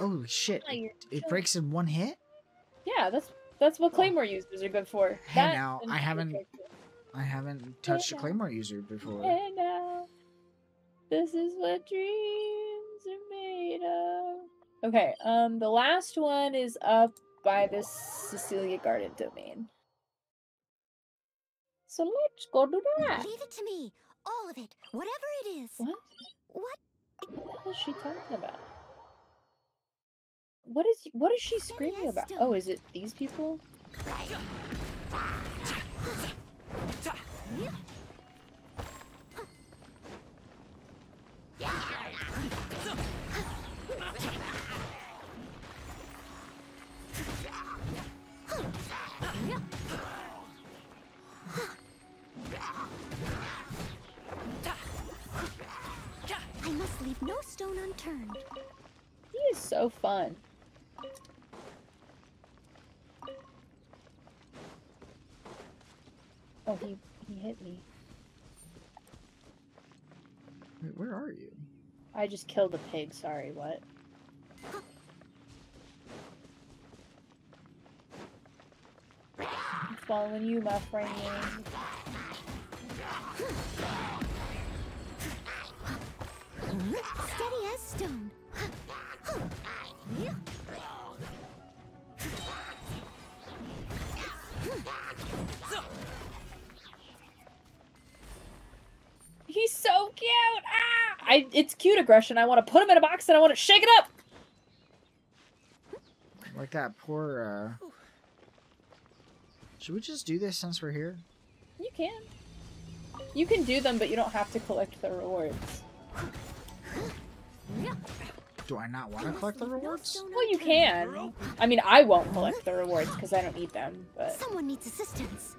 Oh shit! It, it breaks in one hit. Yeah, that's that's what claymore users are good for. Hey, That now, I haven't- I haven't touched a Yeah. claymore user before. And now, this is what dreams are made of. Okay, um, the last one is up by the Cecilia Garden domain. So let's go do that. Leave it to me. All of it. Whatever it is. What? What? What the hell is she talking about? What is what is she screaming about? Oh, is it these people? I must leave no stone unturned. He is so fun. Oh, he he hit me. Wait, where are you? I just killed a pig. Sorry, what? I'm following you, my friend. Steady as stone. Cute. Ah! I it's cute aggression. I want to put him in a box and I want to shake it up. Like that poor. uh... Should we just do this since we're here? You can. You can do them, but you don't have to collect the rewards. Do I not want to collect the rewards? Well, you can. I mean, I won't collect the rewards because I don't need them. But Someone needs assistance.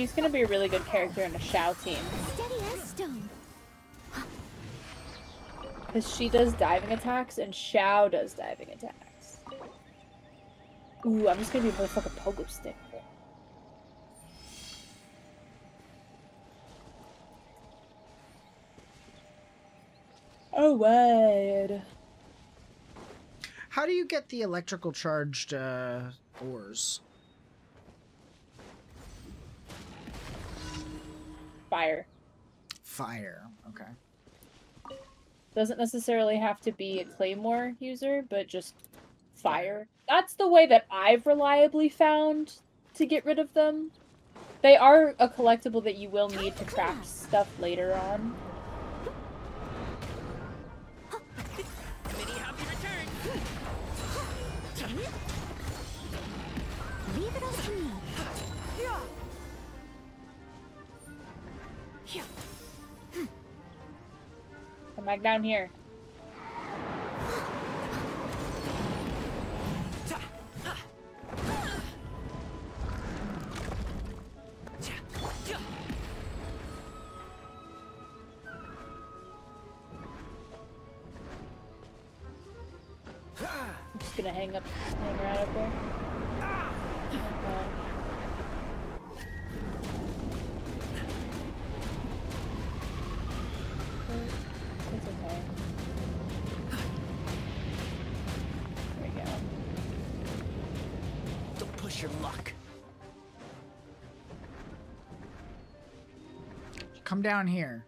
She's gonna be a really good character in a Xiao team because she does diving attacks and Xiao does diving attacks. Ooh, I'm just gonna be a motherfucking pogo stick. Oh, what? How do you get the electrical charged uh, ores? Fire. Fire. Okay. Doesn't necessarily have to be a claymore user, but just fire. That's the way that I've reliably found to get rid of them. They are a collectible that you will need to craft stuff later on. Back down here. I'm just gonna hang up, hang right up there. Okay. Come down here.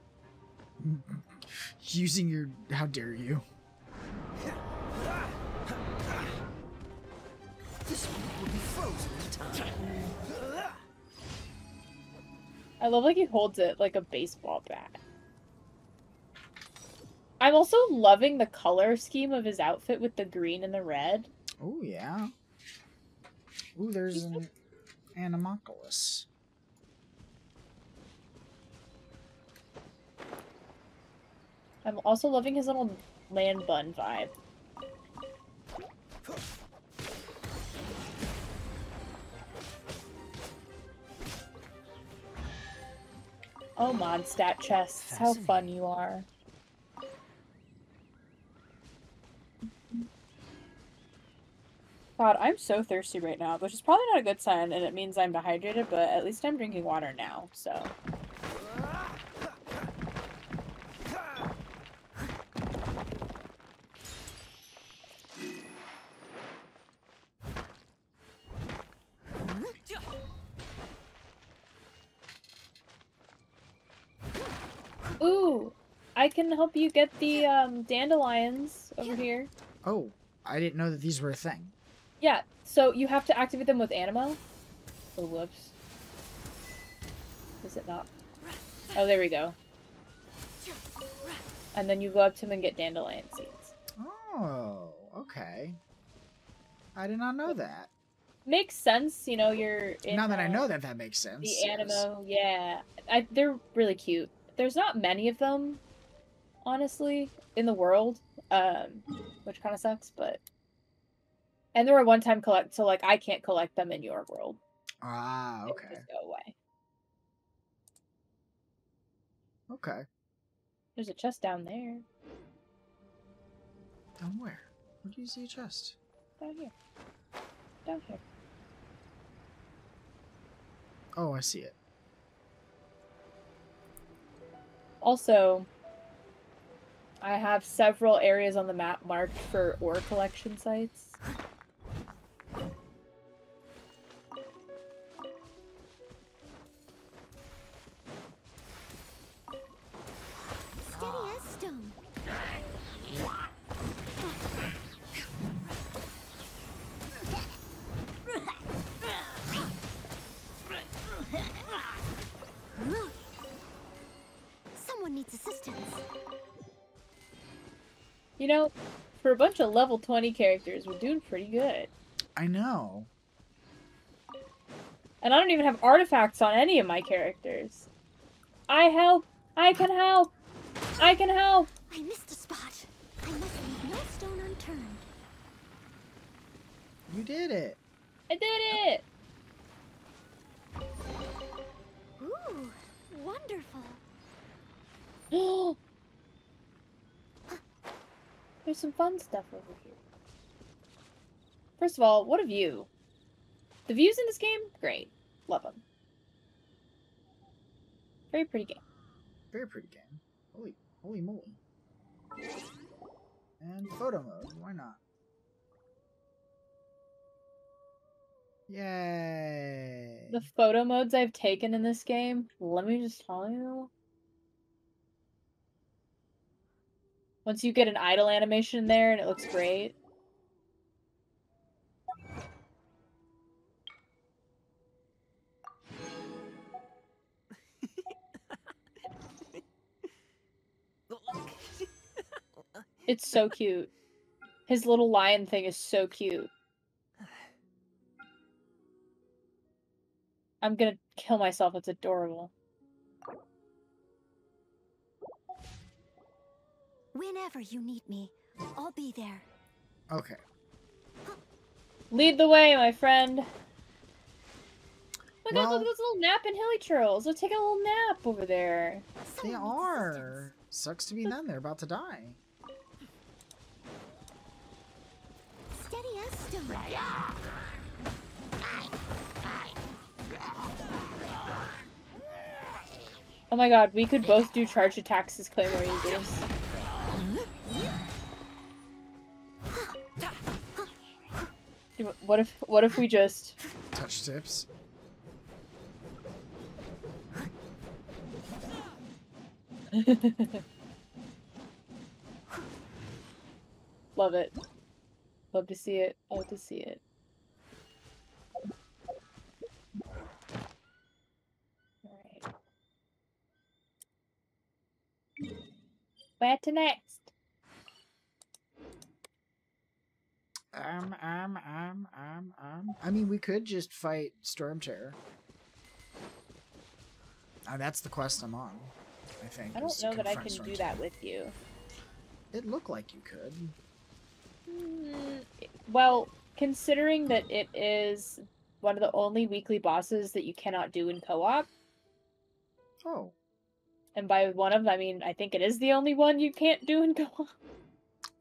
Using your. How dare you? This will be frozen in time. I love like he holds it like a baseball bat. I'm also loving the color scheme of his outfit with the green and the red. Oh yeah. Ooh, there's an Anemoculus. I'm also loving his little land bun vibe. Oh, Mondstadt chests. How fun you are. God, I'm so thirsty right now, which is probably not a good sign, and it means I'm dehydrated, but at least I'm drinking water now, so. Ooh, I can help you get the um, dandelions over here. Oh, I didn't know that these were a thing. Yeah, so you have to activate them with Anemo. Oh, whoops. Is it not? Oh, there we go. And then you go up to him and get dandelion seeds. Oh, okay. I did not know that. Makes sense, you know, you're in now that I know that, that makes sense. the yes. Anemo, yeah. I, they're really cute. There's not many of them, honestly, in the world, um, which kind of sucks, but... And they're a one-time collect, so, like, I can't collect them in your world. Ah, They okay. just go away. Okay. There's a chest down there. Down where? Where do you see a chest? Down here. Down here. Oh, I see it. Also, I have several areas on the map marked for ore collection sites. You know, for a bunch of level 20 characters, we're doing pretty good. I know. And I don't even have artifacts on any of my characters. I help! I can help! I can help! I missed a spot. I must leave no stone unturned. You did it. I did it! Ooh, wonderful. There's some fun stuff over here. First of all, what a view. The views in this game, great. Love them. Very pretty game. Very pretty game. Holy, holy moly. And photo mode. Why not? Yay! The photo modes I've taken in this game, let me just tell you. Once you get an idle animation there and it looks great. It's so cute. His little lion thing is so cute. I'm gonna kill myself. It's adorable. Whenever you need me, I'll be there. Okay. Lead the way, my friend. Oh look at Well- look at those little napping hilichurls. They're taking a little nap over there. They are. Sucks to be them. They're about to die. Steady as stone. Oh my god, we could both do charge attacks as Claymore users. What if what if we just Touch tips. love it? Love to see it. Love to see it. Alright. Where to next? Um, um, um, um, um. I mean, we could just fight Storm Terror. Uh, that's the quest I'm on. I think. I don't know that I can Storm do Terror. that with you. It looked like you could. Mm, well, considering that it is one of the only weekly bosses that you cannot do in co-op, Oh, and by one of them I mean I think it is the only one you can't do in co-op.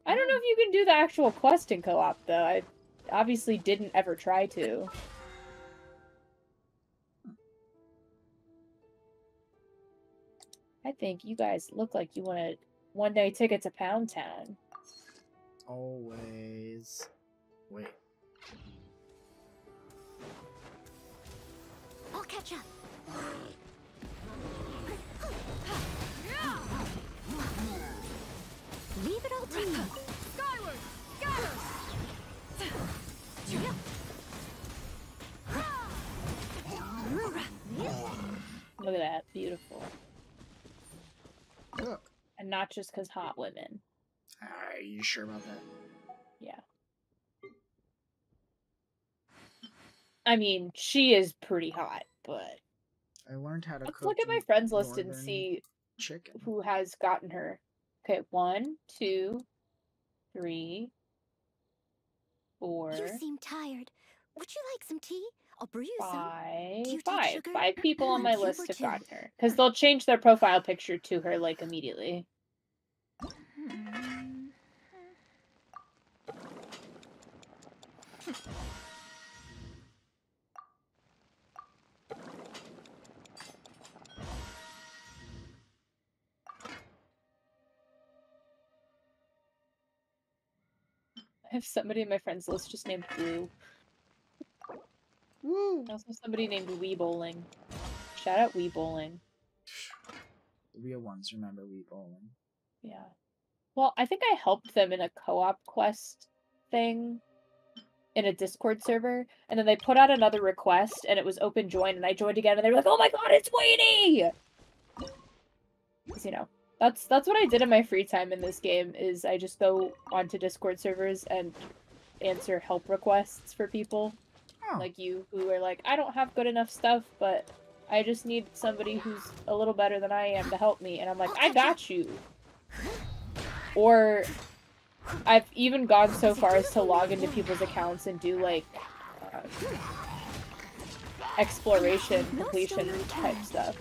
I don't know if you can do the actual quest in co-op though. I obviously didn't ever try to. I think you guys look like you want a one day ticket to Pound Town. always. Wait. I'll catch up. Not just because hot women. Are you sure about that? Yeah. I mean, she is pretty hot, but I learned how to let's cook. look at my friends list and see chicken. who has gotten her. Okay, one, two, three, four, You seem tired. Would you like some tea? I'll brew you some. five, Do you five. Five people on my list have gotten her because they'll change their profile picture to her like immediately. Have somebody in my friends list just named Blue. Woo! I also have somebody named Wee Bowling. Shout out Wee Bowling. The real ones remember we bowling. Yeah. Well, I think I helped them in a co-op quest thing in a Discord server, and then they put out another request, and it was open join, and I joined again, and they were like, "Oh my god, it's Wayne!" 'Cause, you know, that's that's what I did in my free time in this game. Is I just go onto Discord servers and answer help requests for people Oh, like you who are like, I don't have good enough stuff, but I just need somebody who's a little better than I am to help me. And I'm like, I got you. Or I've even gone so far as to log into people's accounts and do like uh, exploration, completion type stuff.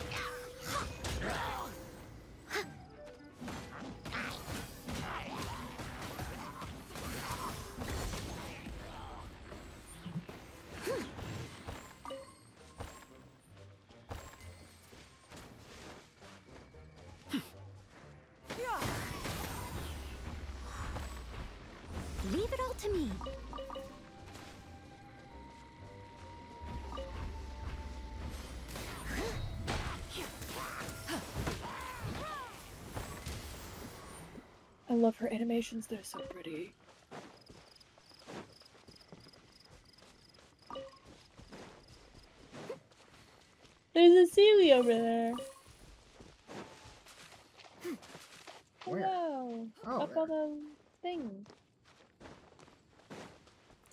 Love her animations, they're so pretty. There's a Seelie over there. Where? Hello. Oh, Up there. on the thing.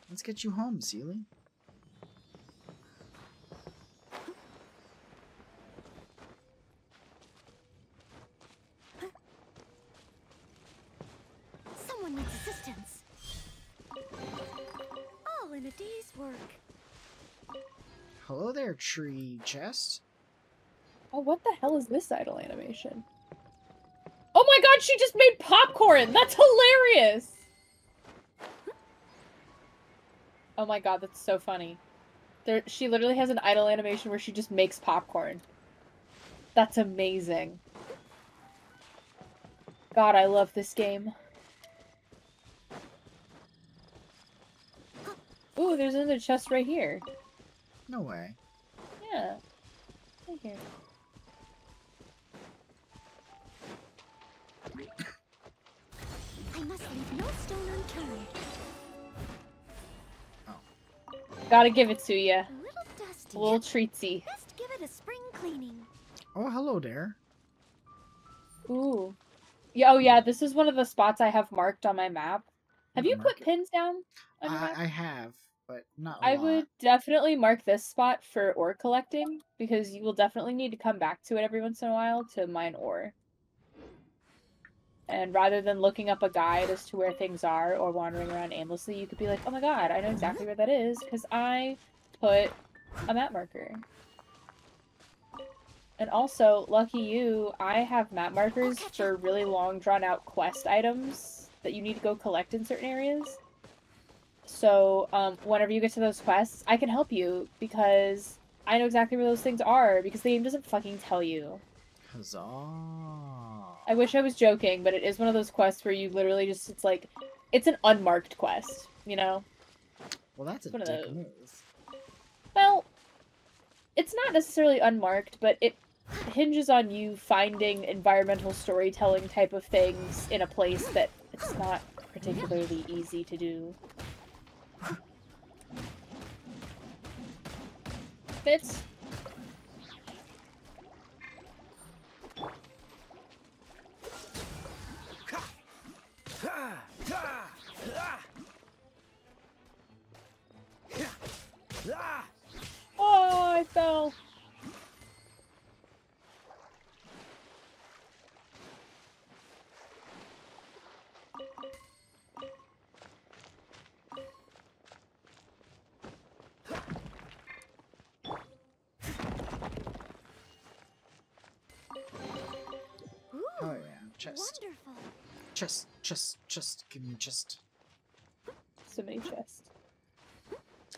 let's get you home, Seelie. Tree chest. Oh, what the hell is this idle animation? Oh my god, she just made popcorn! That's hilarious! Oh my god, that's so funny. There, she literally has an idle animation where she just makes popcorn. That's amazing. God, I love this game. Ooh, there's another chest right here. No way. Yeah. Right here. I must leave no stone unturned. Oh. Gotta give it to you. A little dusty. A little treatsy. Best give it a spring cleaning. Oh, hello there. Ooh. Yeah, oh yeah, this is one of the spots I have marked on my map. Have you Mark put pins down? on your I, map? I have, but not. I lot. would definitely mark this spot for ore collecting because you will definitely need to come back to it every once in a while to mine ore. And rather than looking up a guide as to where things are or wandering around aimlessly, you could be like, "Oh my god, I know mm-hmm. exactly where that is because I put a map marker." And also, lucky you, I have map markers for really long, drawn out quest items that you need to go collect in certain areas. So, um, whenever you get to those quests, I can help you because I know exactly where those things are because the game doesn't fucking tell you. Huzzah! I wish I was joking, but it is one of those quests where you literally just, it's like, it's an unmarked quest, you know? Well, that's a one of dick those. move. Well, it's not necessarily unmarked, but it hinges on you finding environmental storytelling type of things in a place that it's not particularly easy to do. Fits. Ha! Ha! Ha! Ah! Oh, I fell. Give me chest. So many chests.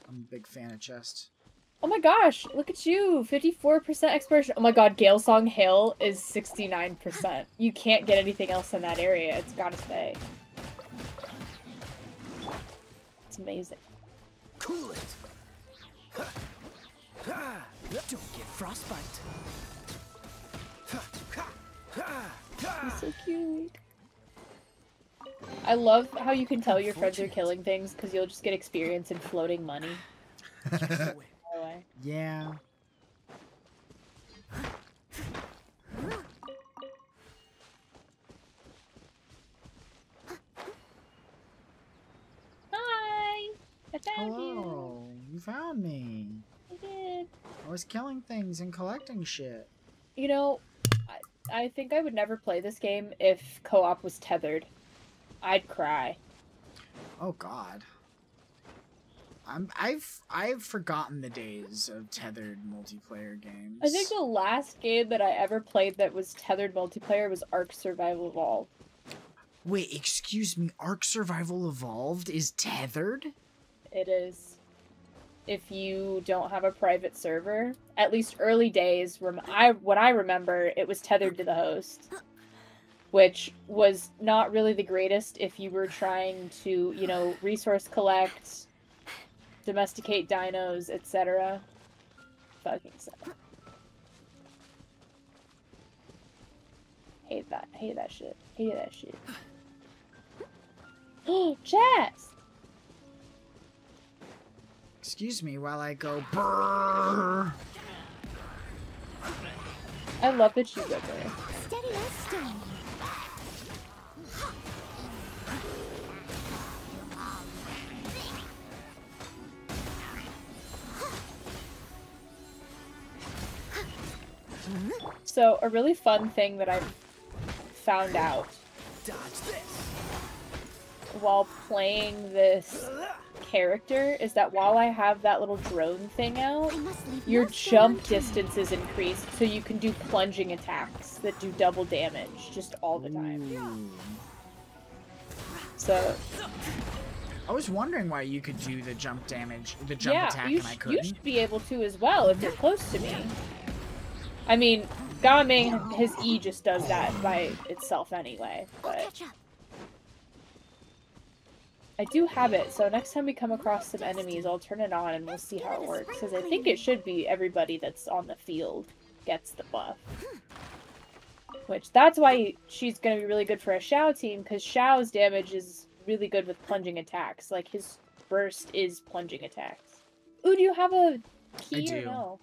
I'm a big fan of chest. Oh my gosh, look at you! 54% exploration. Oh my god, Gale Song Hill is 69%. You can't get anything else in that area. It's gotta stay. It's amazing. Cool it. Ha! Ha! Don't get frostbite. He's so cute. I love how you can tell your friends are killing things because you'll just get experience in floating money. Away. by the way. yeah. Hi! I found Hello. You found me. I did. I was killing things and collecting shit. You know, I, I think I would never play this game if co-op was tethered. I'd cry. Oh God. I'm I've I've forgotten the days of tethered multiplayer games. I think the last game that I ever played that was tethered multiplayer was Ark Survival Evolved. Wait, excuse me. Ark Survival Evolved is tethered? It is. If you don't have a private server, at least early days, I what I remember, it was tethered to the host, which was not really the greatest if you were trying to, you know, resource collect, domesticate dinos, etc. Fucking sad. Hate that. Hate that shit. Hate that shit. Oh, chest! Excuse me while I go brrrr. I love that you go there. Steady as stone. So, a really fun thing that I've found out while playing this character is that while I have that little drone thing out, I must leave your jump distance is increased so you can do plunging attacks that do double damage just all the time. Ooh. So, I was wondering why you could do the jump damage, the jump yeah, attack, and I sh- you couldn't. should be able to as well if you're close to me. I mean, Gaming, his E just does that by itself anyway, but. I do have it, so next time we come across some enemies, I'll turn it on and we'll see how it works. Because I think it should be everybody that's on the field gets the buff. Which, that's why she's going to be really good for a Xiao team, because Xiao's damage is really good with plunging attacks. Like, his burst is plunging attacks. Ooh, do you have a key or do. no?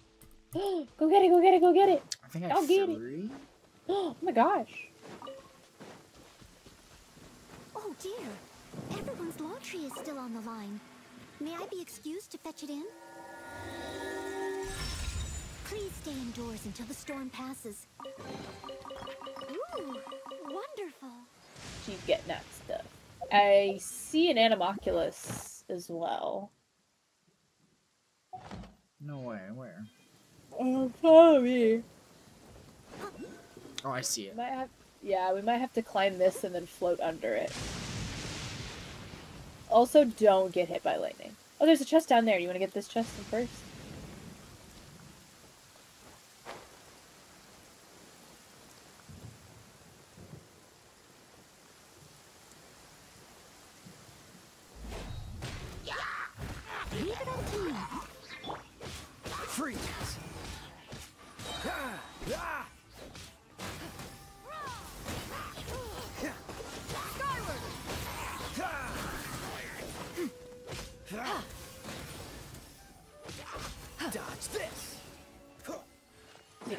go get it, go get it, go get it! I think I I'll have get it. Oh my gosh. Oh dear. Everyone's laundry is still on the line. May I be excused to fetch it in? Please stay indoors until the storm passes. Ooh, wonderful. She's getting that stuff. I see an Anemoculus as well. No way. Where? Oh, follow me. Oh, I see it. Might have, yeah, we might have to climb this and then float under it. Also, don't get hit by lightning. Oh, there's a chest down there. Do you want to get this chest first?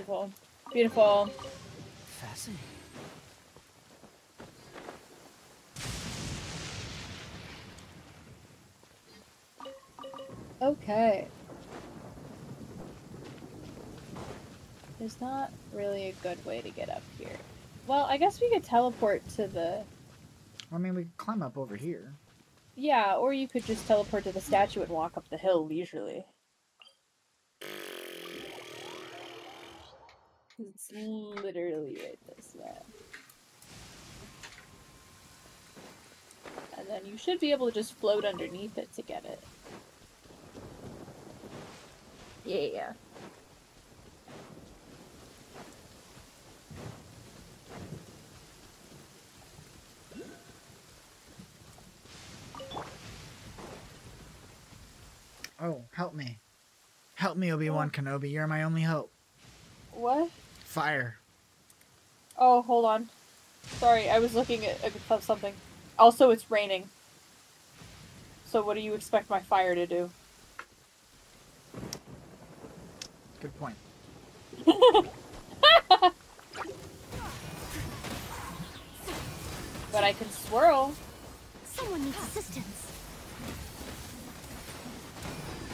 Beautiful. Beautiful. Fascinating. Okay. There's not really a good way to get up here. Well, I guess we could teleport to the... I mean, we could climb up over here. Yeah, or you could just teleport to the statue and walk up the hill leisurely. It's literally right this way. And then you should be able to just float underneath it to get it. Yeah. Oh, help me. Help me, Obi-Wan Kenobi. You're my only hope. What? Fire. Oh, hold on. Sorry, I was looking at, at something. Also, it's raining. So what do you expect my fire to do? Good point. But I can swirl. Someone needs assistance.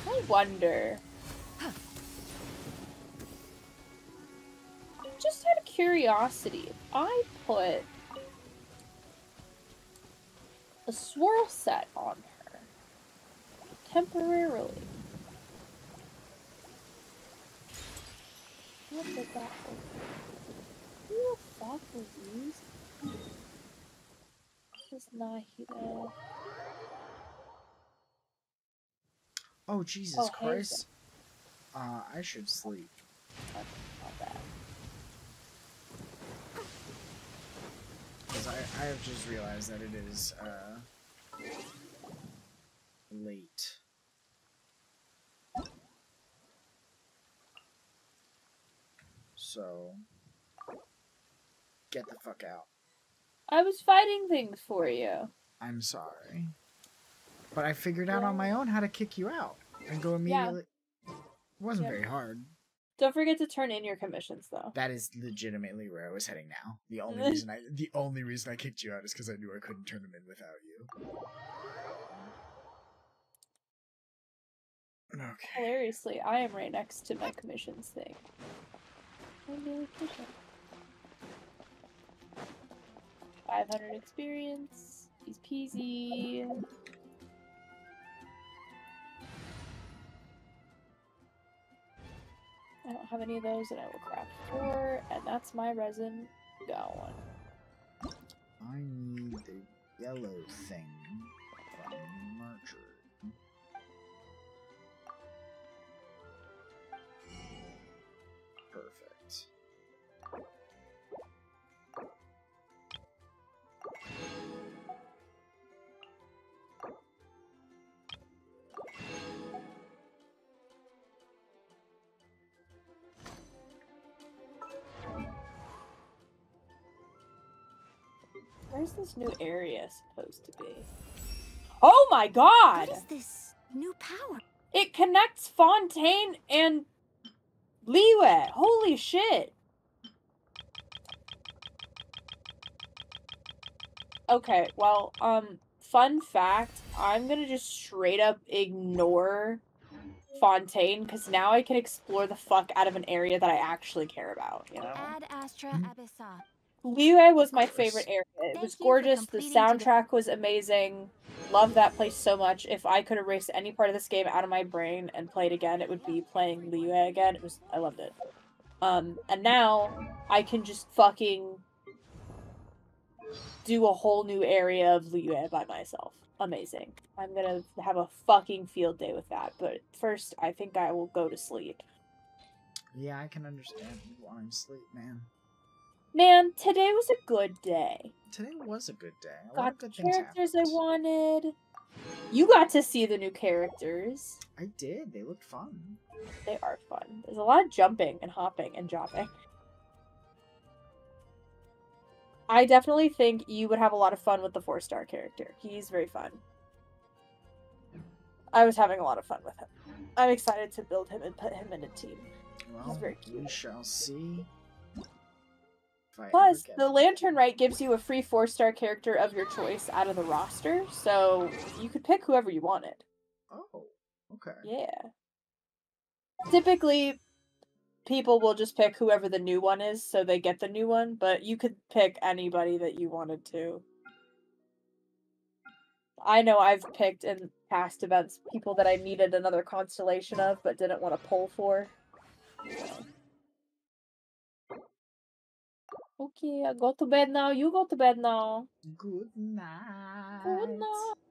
I wonder. Curiosity, if I put a swirl set on her temporarily. What did that open? Who the fuck was these? This Nahida. Oh, Jesus Oh, hey, Christ. Uh, I should sleep. Not, not bad. Because I, I have just realized that it is, uh, late. So, get the fuck out. I was fighting things for you. I'm sorry. But I figured out on my own how to kick you out and go immediately. It wasn't Yeah. very hard. Don't forget to turn in your commissions, though. That is legitimately where I was heading now. The only reason I the only reason I kicked you out is because I knew I couldn't turn them in without you. Okay. Hilariously, I am right next to my commissions thing. Efficient. 500 experience. Easy peasy. I don't have any of those that I will craft four, and that's my resin going. I need the yellow thing from Merchant. Perfect. Where's this new area supposed to be? Oh my god! What is this new power? It connects Fontaine and Liyue. Holy shit. Okay, well, um, fun fact, I'm gonna just straight up ignore Fontaine because now I can explore the fuck out of an area that I actually care about. You know, Ad Astra Hmm. Abyssa. Liyue was my favorite area. It was gorgeous. The soundtrack was amazing. Love that place so much. If I could erase any part of this game out of my brain and play it again, it would be playing Liyue again. It was I loved it. Um, and now I can just fucking do a whole new area of Liyue by myself. Amazing. I'm gonna have a fucking field day with that. But first, I think I will go to sleep. Yeah, I can understand you wanting to sleep, man. Man, today was a good day. Today was a good day. Lot got the characters I wanted. You got to see the new characters. I did. They looked fun. They are fun. There's a lot of jumping and hopping and dropping. I definitely think you would have a lot of fun with the four star character. He's very fun. I was having a lot of fun with him. I'm excited to build him and put him in a team. Well, very we shall see. If I ever Plus, the. Lantern Rite gives you a free four star character of your choice out of the roster, so you could pick whoever you wanted. Oh, okay. Yeah. Typically, people will just pick whoever the new one is, so they get the new one, but you could pick anybody that you wanted to. I know I've picked in past events people that I needed another constellation of, but didn't want to pull for. So. Okay, I go to bed now. You go to bed now. Good night. Good night.